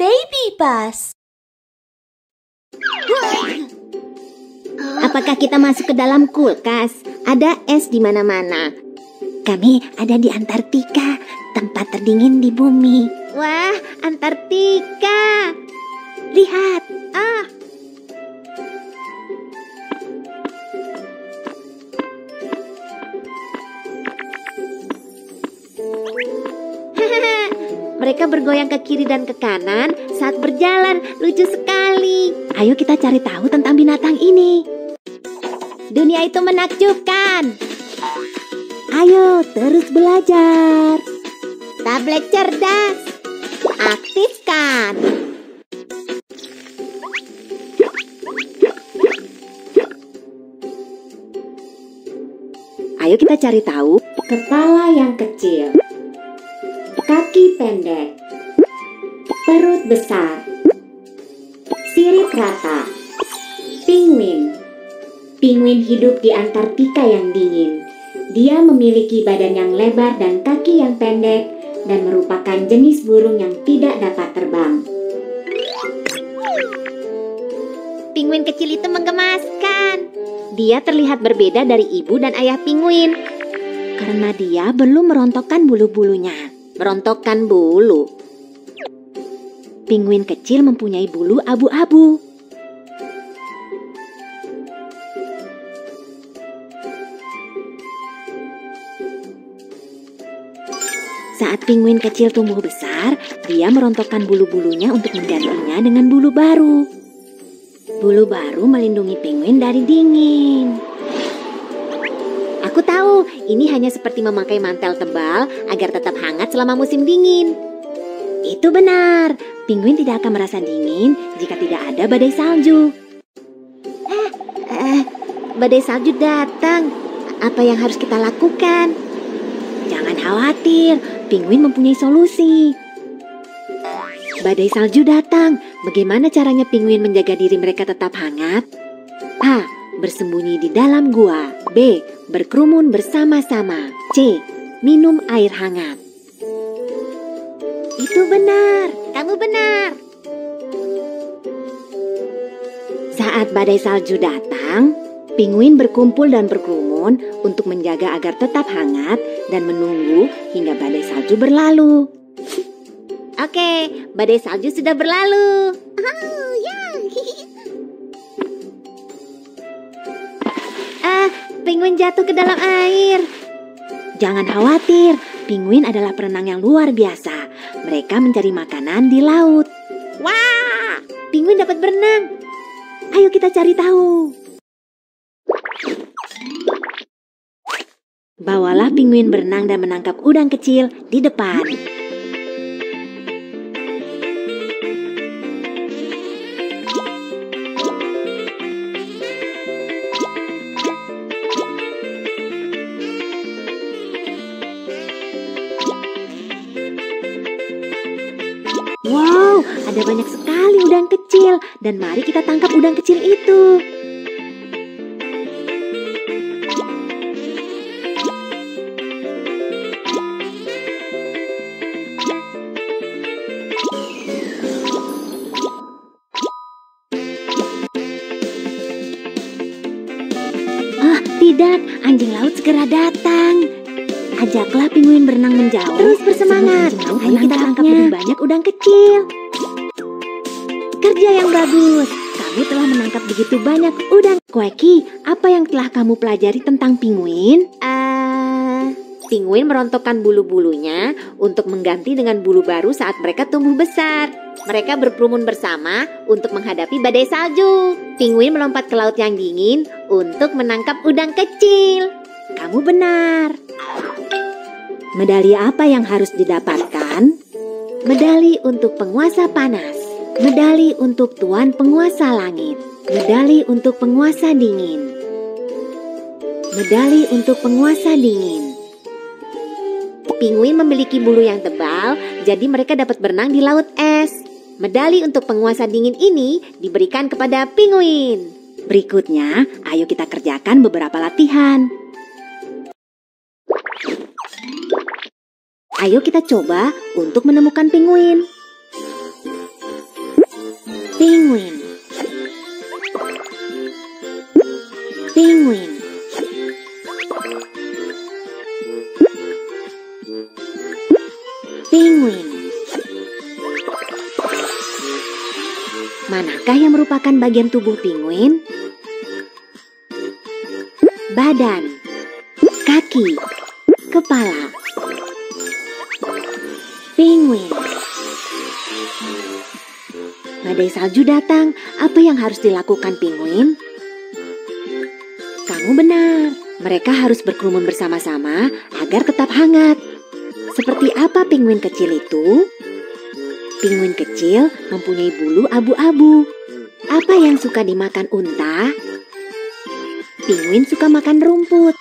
Baby bus. Apakah kita masuk ke dalam kulkas? Ada es di mana-mana. Kami ada di Antartika, tempat terdingin di bumi. Wah, Antartika! Lihat, Mereka bergoyang ke kiri dan ke kanan saat berjalan. Lucu sekali. Ayo kita cari tahu tentang binatang ini. Dunia itu menakjubkan. Ayo terus belajar. Tablet cerdas. Aktifkan. Ayo kita cari tahu kepala yang kecil, kaki pendek, perut besar, sirip rata, penguin. Penguin hidup di Antartika yang dingin. Dia memiliki badan yang lebar dan kaki yang pendek dan merupakan jenis burung yang tidak dapat terbang. Penguin kecil itu menggemaskan. Dia terlihat berbeda dari ibu dan ayah penguin karena dia belum merontokkan bulu-bulunya. Merontokkan bulu. Penguin kecil mempunyai bulu abu-abu. Saat penguin kecil tumbuh besar, dia merontokkan bulu-bulunya untuk menggantinya dengan bulu baru. Bulu baru melindungi penguin dari dingin. Aku tahu, ini hanya seperti memakai mantel tebal agar tetap hangat selama musim dingin. Itu benar, penguin tidak akan merasa dingin jika tidak ada badai salju. Eh, eh, badai salju datang. Apa yang harus kita lakukan? Jangan khawatir, penguin mempunyai solusi. Badai salju datang. Bagaimana caranya penguin menjaga diri mereka tetap hangat? A. Bersembunyi di dalam gua. B. Berkerumun bersama-sama. C. Minum air hangat. Itu benar. Kamu benar. Saat badai salju datang, penguin berkumpul dan berkerumun untuk menjaga agar tetap hangat dan menunggu hingga badai salju berlalu. Oke, badai salju sudah berlalu. Oh, ya. Ah, penguin jatuh ke dalam air. Jangan khawatir, penguin adalah perenang yang luar biasa. Mereka mencari makanan di laut. Wah, penguin dapat berenang. Ayo kita cari tahu. Bawalah penguin berenang dan menangkap udang kecil di depan. Ada banyak sekali udang kecil dan mari kita tangkap udang kecil itu. Ah, tidak, anjing laut segera datang. Ajaklah penguin berenang menjauh. Terus bersemangat. Ayo kita tangkap lebih banyak udang kecil. Kerja yang bagus. Kamu telah menangkap begitu banyak udang. Kueki, apa yang telah kamu pelajari tentang penguin? Eh, penguin merontokkan bulu-bulunya untuk mengganti dengan bulu baru saat mereka tumbuh besar. Mereka berkerumun bersama untuk menghadapi badai salju. Penguin melompat ke laut yang dingin untuk menangkap udang kecil. Kamu benar. Medali apa yang harus didapatkan? Medali untuk penguasa panas. Medali untuk tuan penguasa langit. Medali untuk penguasa dingin. Medali untuk penguasa dingin. Penguin memiliki bulu yang tebal, jadi mereka dapat berenang di laut es. Medali untuk penguasa dingin ini diberikan kepada penguin. Berikutnya, ayo kita kerjakan beberapa latihan. Ayo kita coba untuk menemukan penguin. Penguin. Penguin. Penguin. Manakah yang merupakan bagian tubuh penguin? Badan, kaki, kepala. Penguin. Badai salju datang, apa yang harus dilakukan penguin? Kamu benar, mereka harus berkerumun bersama-sama agar tetap hangat. Seperti apa penguin kecil itu? Penguin kecil mempunyai bulu abu-abu. Apa yang suka dimakan unta? Penguin suka makan rumput.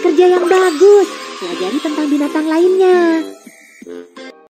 Kerja yang bagus, pelajari tentang binatang lainnya.